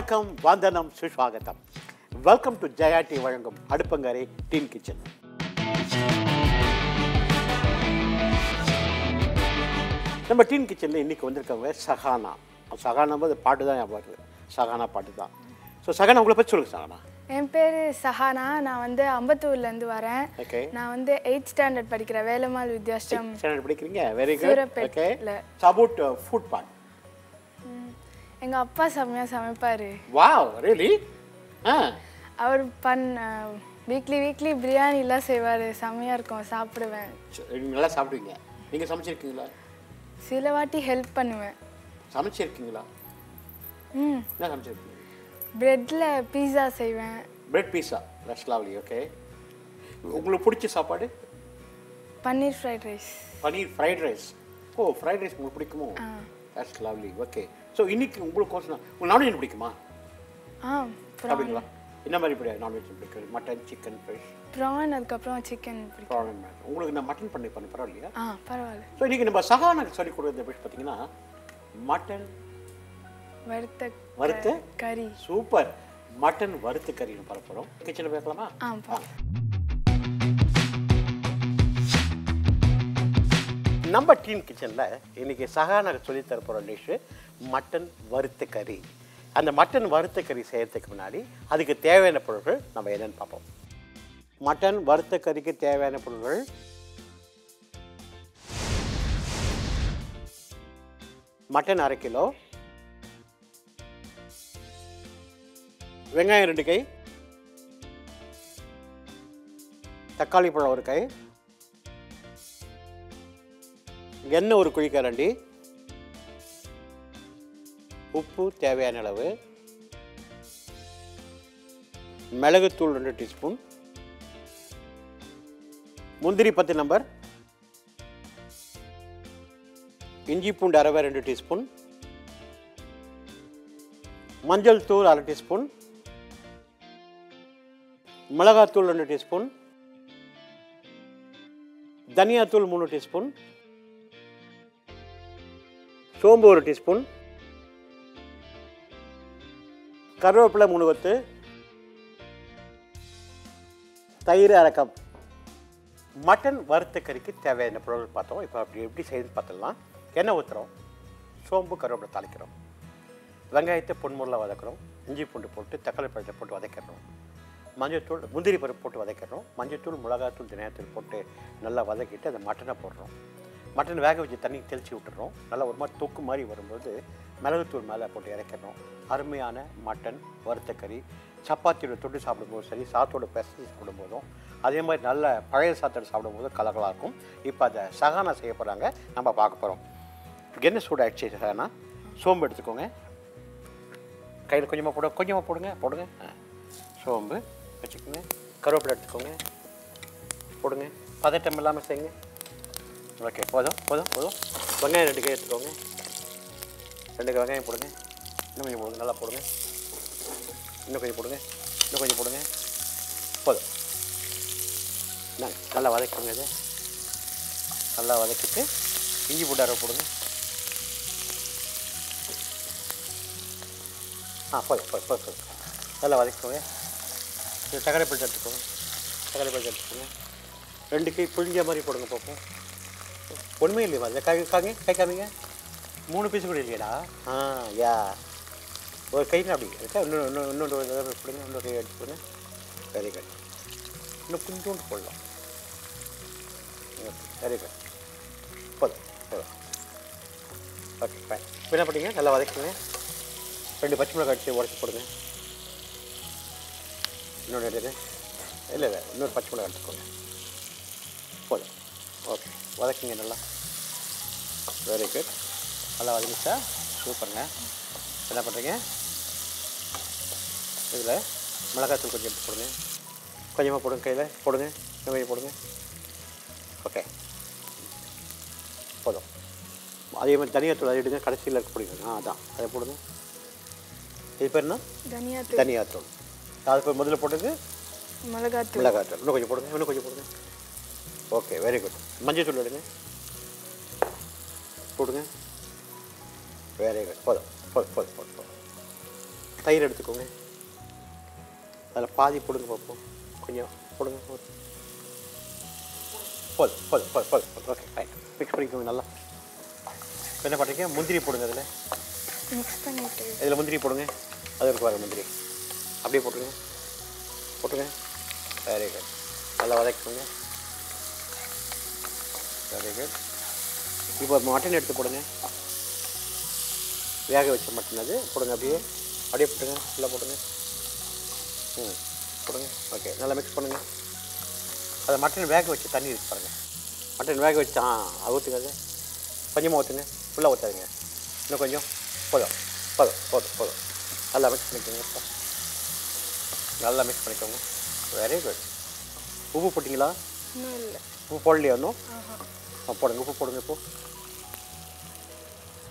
வணக்கம் வந்தனம் சுஸ்வாகத்தம் வெல்கம் டு ஜெயா டி வழங்கும் அடுப்பங்கரை டீன் கிச்சன் நம்ம டீன் கிச்சனில் இன்னைக்கு வந்திருக்கவங்க சஹானா சஹானா போது பாட்டு தான் ஞாபகம் வருது. சஹானா பாட்டு தான். ஸோ சஹானா உங்களை பற்றி சொல்லுங்க சஹானா என் பேர் சஹானா நான் வந்து அம்பத்தூர்லேருந்து வரேன். ஓகே நான் வந்து எயிட் ஸ்டாண்டர்ட் படிக்கிற வேலம்மாள் வித்யாஷ்டம் ஸ்டாண்டர்ட் படிக்கிறீங்க? Very good okay. About food part எங்கள் அப்பா செம்மையாக சமைப்பார். வாவ் ரியலி ஆ. அவர் பண்ண வீக்லி வீக்லி பிரியாணிலாம் செய்வார். செம்மையாக இருக்கும் சாப்பிடுவேன். நீங்க நல்லா சாப்பிடுவீங்க. நீங்கள் சமைச்சிருக்கீங்களா? சில வாட்டி ஹெல்ப் பண்ணுவேன். சமைச்சிருக்கீங்களா? ம். என்ன சமைச்சிருக்கீங்க? ப்ரெட்டில் பீஸா செய்வேன். Bread pizza that's lovely okay உங்களுக்கு பிடிச்ச சாப்பாடு? Paneer fried rice paneer fried rice oh fried rice உங்களுக்கு பிடிக்குமோ? தட்ஸ் லவ்லி ஓகே ஸோ இன்னைக்கு உங்களுக்கு கோசம் உங்களுக்கு நான்வெஜ் பிடிக்குமா? ஆ ப்ரான் சாப்பிடுங்களா என்ன மாதிரி பிடிக்கும் நான்வெஜ் பிடிக்கும்? மட்டன் சிக்கன் ஃபிஷ் ப்ரான் அதுக்கப்புறம் சிக்கன் ப்ராப்ளம் உங்களுக்கு நான் மட்டன் பண்ணி பண்ண பரவாயில்லையா? ஆ பரவாயில்ல. ஸோ இன்னைக்கு நம்ம சகானுக்கு சொல்லிக் கொடுக்குறது எப்படி பார்த்தீங்கன்னா மட்டன் வறுத்த வறுத்த கறி. சூப்பர் மட்டன் வறுத்து கறின்னு பண்ண போகிறோம் கிச்சனில் பேசலாமா ஆ நம்ம டீன் கிச்சனில் இன்னைக்கு சகானக சொல்லி தர போகிற டிஷ்ஷு மட்டன் வறுத்த கறி. அந்த மட்டன் வறுத்த கறி செய்கிறதுக்கு முன்னாடி அதுக்கு தேவையான பொருட்கள் நம்ம என்னன்னு பார்ப்போம். மட்டன் வறுத்த கறிக்கு தேவையான பொருட்கள். மட்டன் அரை கிலோ. வெங்காயம் ரெண்டு கை. தக்காளி பழம் ஒரு கை. எண்ணெய் ஒரு குழிக்கரண்டி. உப்பு தேவையான அளவு மிளகுத்தூள் ரெண்டு டீஸ்பூன் முந்திரி பத்து நம்பர் இஞ்சி பூண்டு அரவை ரெண்டு டீஸ்பூன் மஞ்சள் தூள் அரை டீஸ்பூன் மிளகாத்தூள் ரெண்டு டீஸ்பூன் தனியாத்தூள் மூணு டீஸ்பூன் சோம்பு ஒரு டீஸ்பூன் கருவேப்பிலை மூணு கொத்து தயிர் அரக்கம் மட்டன் வறுத்த கறிக்கு தேவையான பொருள் பார்த்தோம். இப்போ அப்படி எப்படி செய்யுதுன்னு பார்த்துடலாம். எண்ணெய் ஊற்றுறோம் சோம்பு கருவேப்பிலை தாளிக்கிறோம். வெங்காயத்தை பொன்முறையில் வதக்குறோம். இஞ்சி பூண்டு போட்டு தக்காளி பழத்தை போட்டு வதக்கிடுறோம் மஞ்சள்தூள் முந்திரி பருப்பு போட்டு வதக்கிடுறோம் மஞ்சத்தூள் மிளகாத்தூள் தினத்தூள் போட்டு நல்லா வதக்கிட்டு அந்த மட்டனை போடுறோம். மட்டன் வேக வச்சு தண்ணி தெளித்து விட்டுறோம். நல்லா ஒரு மாதிரி தொக்கு மாதிரி வரும்போது மிளகுத்தூள் மேலே போட்டு இறக்கிடணும். அருமையான மட்டன் வறுத்த கறி சப்பாத்தியோட தொட்டு சாப்பிடும்போது சரி சாத்தோட பெசஞ்சு சாப்பிடும்போதும் அதே மாதிரி நல்ல பழைய சாத்தோட சாப்பிடும்போது கலகலாக இருக்கும். இப்போ அதை சகானா செய்ய போகிறாங்க நம்ம பார்க்க போகிறோம் என்ன சூடாகிடுச்சு சகானா? சோம்பு எடுத்துக்கோங்க. கையில் கொஞ்சமாக போட கொஞ்சமாக போடுங்க போடுங்க. சோம்பு வச்சுக்கோங்க. கருவேப்பிலை எடுத்துக்கோங்க. போடுங்க. பதட்டம் இல்லாமல் செய்யுங்க. ஓகே போதும் போதும் போதும். வெங்காயம் ரெண்டு கை எடுத்துக்கோங்க. ரெண்டு கை வெங்காயம் போடுங்க. இன்னும் கொஞ்சம் போடுங்க நல்லா போடுங்க. இன்னும் கொஞ்சம் போடுங்க இன்னும் கொஞ்சம் போடுங்க. போதும். இந்தாங்க, நல்லா வதக்கிடுங்க இது. நல்லா வதக்கிட்டு இஞ்சி பூண்டு அரை போடுங்க. ஆ போதும் போதும் போதும் போதும். நல்லா வதக்கிக்கோங்க. இது தக்காளி பழத்தை எடுத்துக்கோங்க. தக்காளி பழத்தை எடுத்துக்கோங்க. ரெண்டு கை புழிஞ்ச மாதிரி போடுங்க பார்ப்போம் ஒன்றுமே இல்லையா அதில் கை காங்க கை காமிங்க. மூணு பீஸ் கூட இல்லையாடா. ஆ யா. ஒரு கையில் அப்படி இருக்கா? இன்னொன்று இன்னொன்று ஒரு தடவை போடுங்க. இன்னொரு கை எடுத்து போடுங்க. வெரி குட் இன்னும் கொஞ்சோண்டு போடலாம். வெரி குட் போதும். போதும். ஓகே ஃபைன் என்ன பண்ணீங்க நல்லா வதக்குங்க. ரெண்டு பச்சை மிளகாய் அடிச்சு உடச்சி போடுங்க. இன்னொன்று எடுத்து. இல்லை இல்லை. இன்னொரு பச்சை மிளகாய் எடுத்துக்கோங்க போதும். வதக்குங்க நல்லா. வெரி குட் நல்லா வதங்கிச்சா சூப்பருங்க. என்ன பண்ணுறீங்க இதில் மிளகாத்தூள் கொஞ்சம் போடுங்க. கொஞ்சமாக போடுங்க கையில். போடுங்க. கொஞ்சம் போடுங்க. ஓகே போதும். அதே மாதிரி தனியாத்தூள் அதை எடுங்க கடைசியில் இருக்க பிடிக்கும் ஆ அதான். அதை போடுங்க. இது பேர் என்ன? தனியா தனியாத்தூள். அது முதல்ல போட்டது மிளகாத்தூள். மிளகாத்தூள். இன்னும் கொஞ்சம் போடுங்க. இன்னும் கொஞ்சம் போடுங்க. ஓகே வெரி குட் மஞ்சள் தூள் எடுங்க. போடுங்க. வெரி குட் போதும் போதும் போதும் போதும் போதும். தயிர் எடுத்துக்கோங்க. அதில் பாதி போடுங்க பார்ப்போம். கொஞ்சம் போடுங்க போதும். போதும் போதும் போதும் போதும் ஓகே ஃபைன் மிக்ஸ் பண்ணிக்கோங்க நல்லா. என்ன பண்ணுறீங்க முந்திரி போடுங்க அதில். மிக்ஸ் பண்ணிட்டு. இதில் முந்திரி போடுங்க. அது இருக்கு பாருங்க முந்திரி. அப்படியே போட்டுருங்க. போட்டுருங்க. வெரி குட் நல்லா வதக்கிக்கோங்க. வெரி குட் இப்போ மட்டன் எடுத்து போடுங்க. வேக வச்ச மட்டன் அது. போடுங்க அப்படியே. அப்படியே போட்டுங்க ஃபுல்லாக போட்டுங்க ம். போடுங்க. ஓகே நல்லா மிக்ஸ் பண்ணுங்க. அதை மட்டன் வேக வச்சு தண்ணி இருக்கு பாருங்க. மட்டன் வேக வச்சு ஆ அது ஊற்றுங்க அது. கொஞ்சமாக ஊற்றுங்க ஃபுல்லாக ஊற்றாதுங்க இன்னும் கொஞ்சம். போதும். போதும். போதும். போதும். நல்லா மிக்ஸ் பண்ணிக்கோங்க. நல்லா மிக்ஸ் பண்ணிக்கோங்க. வெரி குட் உப்பு போட்டிங்களா? உப்பு போடலையா இன்னும்? போடுங்க உப்பு போடுங்க இப்போ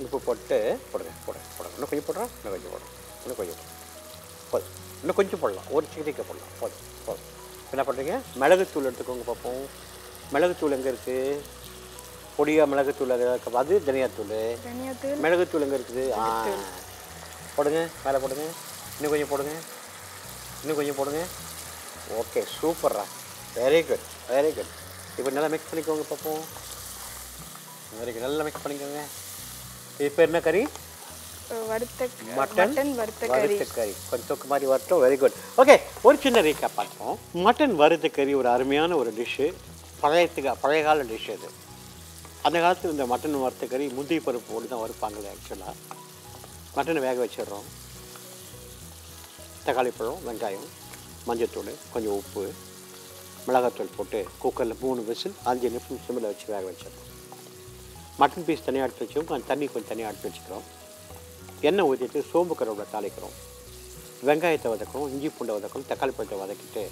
உப்பு போட்டு போடுங்க போடுங்க போடுங்க. இன்னும் கொஞ்சம் போடுறோம் இன்னும் கொஞ்சம் போடுறோம் இன்னும் கொஞ்சம் போடுறோம் போதும். இன்னும் கொஞ்சம் போடலாம். ஒரு சிக்கடிக்க போடலாம். போதும் போதும். என்ன பண்ணுறீங்க மிளகுத்தூள் எடுத்துக்கோங்க பார்ப்போம். மிளகுத்தூள் எங்கே இருக்குது பொடியாக மிளகுத்தூள் அது இருக்கு. அது தனியாத்தூள். தனியாத்தூள். மிளகுத்தூள் எங்கே இருக்குது? ஆ. போடுங்க மேலே போடுங்க. இன்னும் கொஞ்சம் போடுங்க. இன்னும் கொஞ்சம் போடுங்க. ஓகே சூப்பர்ரா. வெரி குட் வெரி குட் இப்போ நல்லா மிக்ஸ் பண்ணிக்கோங்க பார்ப்போம். வெரி குட் நல்லா மிக்ஸ் பண்ணிக்கோங்க. இது பேர் என்ன கறி? வறுத்த மட்டன் வறுத்த கறி. கறி. கொஞ்சம் தொக்கு மாதிரி வரட்டும். வெரி குட் ஓகே ஒரு சின்ன ரீக்கா பார்ப்போம். மட்டன் வறுத்த கறி ஒரு அருமையான ஒரு டிஷ்ஷு பழையத்துக்கு பழைய கால டிஷ் இது அந்த காலத்தில் இந்த மட்டன் வறுத்த கறி முந்திரி பருப்பு போட்டு தான் வறுப்பாங்களே ஆக்சுவலாக மட்டனை வேக வச்சிடுறோம். தக்காளி பழம் வெங்காயம் மஞ்சத்தூள் கொஞ்சம் உப்பு மிளகாத்தூள் போட்டு குக்கரில் மூணு விசில் அஞ்சு நிமிஷம் சிம்மில் வச்சு வேக வச்சிடுறோம். மட்டன் பீஸ் தனியாக எடுத்து வச்சுக்கோங்க தண்ணி கொஞ்சம் தனியாக எடுத்து வச்சுக்கிறோம். எண்ணெய் ஊற்றிட்டு சோம்பு கருவேப்பிலை தாளிக்கிறோம். வெங்காயத்தை வதக்கிறோம் இஞ்சி பூண்டை வதக்கிறோம் தக்காளி பழத்தை வதக்கிட்டு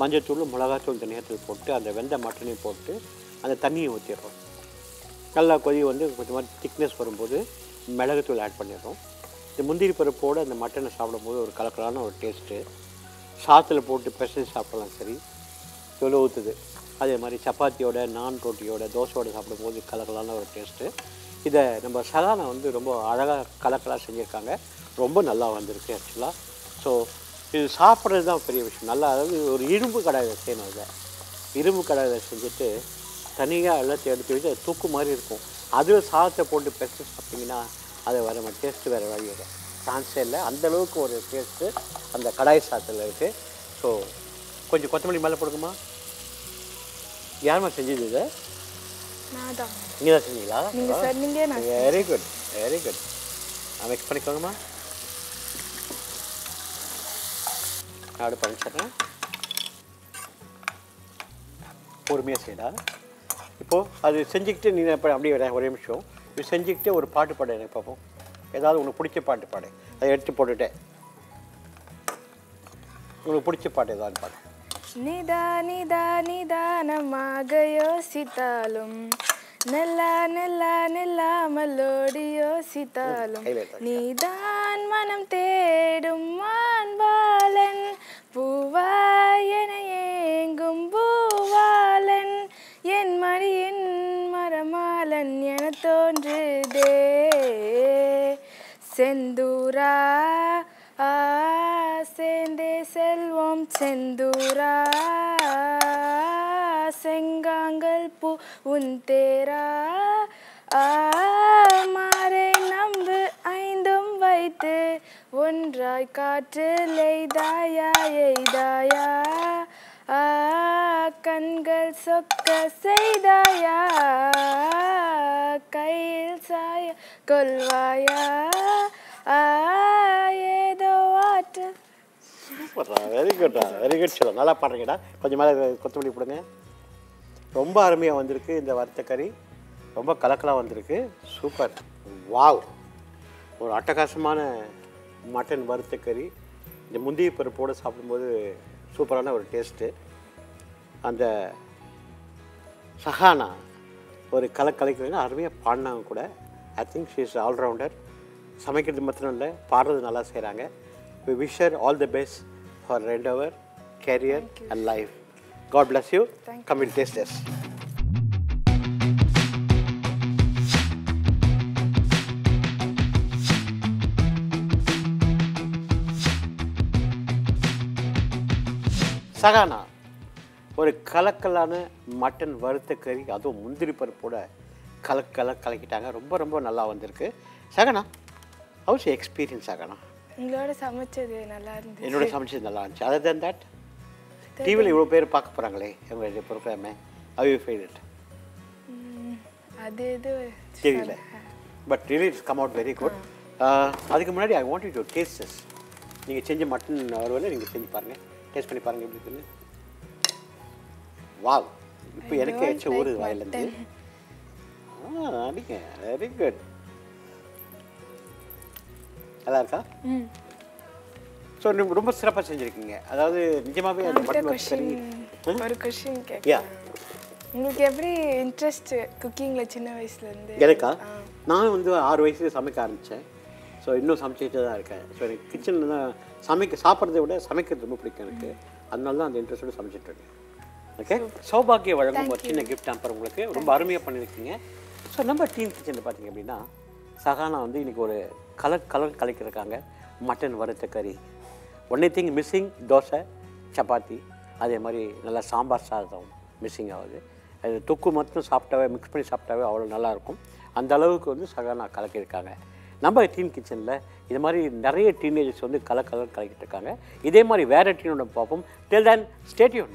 மஞ்சத்தூள் மிளகாத்தூள் தனியாத்தூள் போட்டு அந்த வெந்த மட்டனையும் போட்டு அந்த தண்ணியை ஊற்றிடுறோம் நல்லா கொதி வந்து கொஞ்சம் திக்னஸ் வரும்போது மிளகுத்தூள் ஆட் பண்ணிடுறோம். இந்த முந்திரி பருப்போடு அந்த மட்டனை சாப்பிடும்போது ஒரு கலக்கலான ஒரு டேஸ்ட்டு சாத்தில் போட்டு பிசைஞ்சு சாப்பிடலாம் சரி. தொழு ஊற்றுது அதே மாதிரி சப்பாத்தியோட நான் ரொட்டியோட தோசையோட சாப்பிடும்போது கலக்கலான ஒரு டேஸ்ட்டு இதை நம்ம சலானை வந்து ரொம்ப அழகாக கலக்கலாக செஞ்சுருக்காங்க. ரொம்ப நல்லா வந்திருக்கு ஆக்சுவலாக ஸோ இது சாப்பிட்றது தான் பெரிய விஷயம். நல்லா அதாவது ஒரு இரும்பு கடாயில் செய்யணும் இதை. இரும்பு கடாயில் செஞ்சுட்டு தனியாக எல்லாத்தையும் எடுத்து வச்சு அது தூக்கு மாதிரி இருக்கும். அதில் சாதத்தை போட்டு பெருசு சாப்பிட்டிங்கன்னா அது வர டேஸ்ட்டு வேறு வழி வரும். சான்ஸே இல்லை. அந்தளவுக்கு ஒரு டேஸ்ட்டு அந்த கடாய் சாதத்தில் இருக்குது ஸோ கொஞ்சம் கொத்தமல்லி மேலே போடுக்குமா யாரும்மா செஞ்சது இதை? நான் தான். நீங்கள் தான் செஞ்சீங்களா? நீங்க சொன்னீங்க நான் very good very good mix பண்ணிக்கோங்கம்மா ஆடு பண்ணிச்சிடுறேன் பொறுமையாக செய்யடா. இப்போது அது செஞ்சுக்கிட்டு நீ இப்போ அப்படியே வரேன் ஒரே நிமிஷம். இது செஞ்சுக்கிட்டு ஒரு பாட்டு பாடு எனக்கு பார்ப்போம். ஏதாவது உனக்கு பிடிச்ச பாட்டு பாடு. அதை எடுத்து போட்டுட்டேன். உனக்கு பிடிச்ச பாட்டு ஏதாவது பாடு. நிதா நிதா நிதானமாக யோசித்தாலும் நெல்லா நெல்லா நெல்லாமலோடி யோசித்தாலும். நீதான் மனம் தேடும் மான்பாலன் பூவாய் என ஏங்கும் பூவாலன் என் மடியின் மரமாலன் என தோன்றுதே செந்தூரா செந்தூரா செங்காங்கல் பூ உன் தேரா. ஆ மாறை நம்பு ஐந்தும் வைத்து ஒன்றாய் காற்றில் எய்தாயா எய்தாயா. ஆ கண்கள் சொக்க செய்தாயா. கையில் சாய கொள்வாயா. ஆ ஏதோ ஆற்றல் சூப்பர்டா. வெரி குட்டா வெரி குட் சொல்ல நல்லா பாடுறீங்கடா. கொஞ்சம் மேலே கொத்தமல்லி போடுங்க. ரொம்ப அருமையாக வந்திருக்கு இந்த வறுத்த கறி ரொம்ப கலக்கலாக வந்திருக்கு. சூப்பர் வாவ் ஒரு அட்டகாசமான மட்டன் வறுத்த கறி இந்த முந்திய பருப்போடு சாப்பிடும்போது சூப்பரான ஒரு டேஸ்ட்டு அந்த சஹானா ஒரு கலை கலைக்கிறதுனா அருமையாக பாடினாங்க கூட. I think she is all rounder சமைக்கிறது மட்டும் இல்லை பாடுறது நல்லா செய்கிறாங்க We wish her all the best for her endeavor, career and life. God bless you. Thank Come you. and taste us. Sahana ஒரு கலக்கலான மட்டன் வறுத்த கறி அதுவும் முந்திரி பருப்போட கலக்கெல்லாம் கலக்கிட்டாங்க ரொம்ப ரொம்ப நல்லா வந்திருக்கு சகனா ஹவுஸ் எக்ஸ்பீரியன்ஸ் ஆகணும் உங்களோட சமைச்சது நல்லா இருந்துச்சு. என்னோட சமைச்சது நல்லா இருந்துச்சு. அதர் than தட் டிவியில் இவ்வளோ பேர் பார்க்க போகிறாங்களே எங்களுடைய ப்ரோக்ராமே ஐ யூ ஃபைல் இட் அது இது தெரியல but really it's come out very good அதுக்கு முன்னாடி I want you to taste this நீங்கள் செஞ்ச மட்டன் வறுவலை நீங்கள் செஞ்சு பாருங்கள் டேஸ்ட் பண்ணி பாருங்கள் எப்படி இருக்குன்னு. வாவ் இப்போ எனக்கு ஏச்சு like வாயிலேருந்து. ஆ அடிங்க. வெரி குட் நல்லா இருக்கா ஸோ நீங்கள் ரொம்ப சிறப்பாக செஞ்சுருக்கீங்க. அதாவது நிஜமாகவே அந்த கொஷின் ஒரு கொஷின் யா உங்களுக்கு எப்படி இன்ட்ரெஸ்ட் குக்கிங்கில் சின்ன வயசுலேருந்து? எனக்கா? நான் வந்து ஆறு வயசுல சமைக்க ஆரம்பித்தேன் ஸோ இன்னும் சமைச்சிட்டு தான் இருக்கேன். ஸோ எனக்கு கிச்சனில் தான் சமைக்க சாப்பிட்றத விட சமைக்கிறது ரொம்ப பிடிக்கும் எனக்கு. அதனால தான் அந்த இன்ட்ரெஸ்ட்டோட சமைச்சிட்டு இருக்கேன். ஓகே சௌபாகிய வழங்கும் ஒரு சின்ன கிஃப்ட் ஆம்பர் உங்களுக்கு. ரொம்ப அருமையாக பண்ணியிருக்கீங்க. ஸோ நம்ம டீம் கிச்சனில் பார்த்தீங்க அப்படின்னா சகானா வந்து இன்றைக்கி ஒரு கலர் கலர் கலக்கிருக்காங்க. மட்டன் வறுத்த கறி only thing missing dosa chapati. அதே மாதிரி நல்லா சாம்பார் சாதம் மிஸ்ஸிங் ஆகுது. அது தொக்கு மட்டும் சாப்பிட்டாவே மிக்ஸ் பண்ணி சாப்பிட்டாவே அவ்வளோ நல்லாயிருக்கும். அந்த அளவுக்கு வந்து சகானா கலக்கியிருக்காங்க நம்ம டீன் கிச்சனில் இது மாதிரி நிறைய டீனேஜர்ஸ் வந்து கலர் கலர் கலக்கிட்டு இருக்காங்க. இதே மாதிரி வேறு டீனோட பார்ப்போம். டெல் தேன் ஸ்டேட்யூன்